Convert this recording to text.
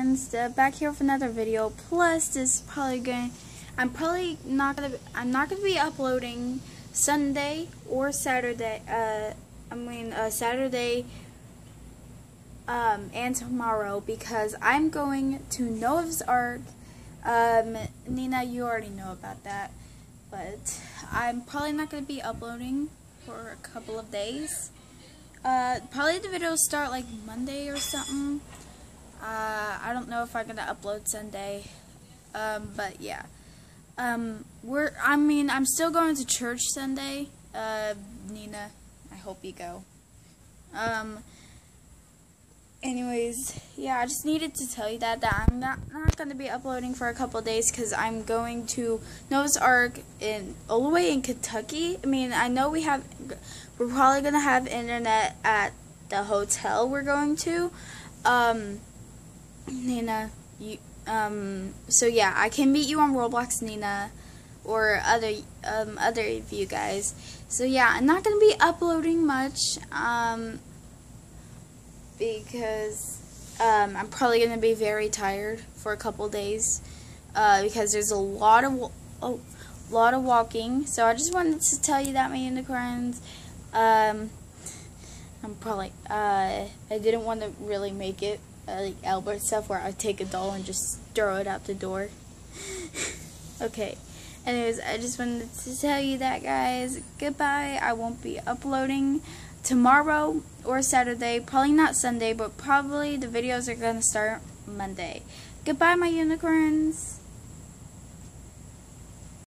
unicorns uh, back here with another video. Plus this is probably going I'm probably not gonna I'm not gonna be uploading Sunday or Saturday uh I mean uh, Saturday um, and tomorrow because I'm going to Noah's Ark. Um, Nina you already know about that but I'm probably not to be uploading for a couple of days. Uh, probably the video will start like Monday or something. Uh, I don't know if I'm gonna upload Sunday, um, but yeah. Um, we're. I mean, I'm still going to church Sunday. Uh, Nina, I hope you go. Um. Anyways, yeah, I just needed to tell you that that I'm not not gonna be uploading for a couple days because I'm going to Noah's Ark in all the way in Kentucky. I mean, I know we have we're probably gonna have internet at the hotel we're going to. Um, Nina, you. Um, so yeah, I can meet you on Roblox, Nina, or other um other of you guys. So yeah, I'm not gonna be uploading much. Um, because um, I'm probably gonna be very tired for a couple days. Uh, because there's a lot of oh, lot of walking. So I just wanted to tell you that, my unicorns. Um, I'm probably, uh, I didn't want to really make it uh, like Albert stuff where I take a doll and just throw it out the door. okay. Anyways, I just wanted to tell you that, guys. Goodbye. I won't be uploading tomorrow or Saturday. Probably not Sunday, but probably the videos are going to start Monday. Goodbye, my unicorns.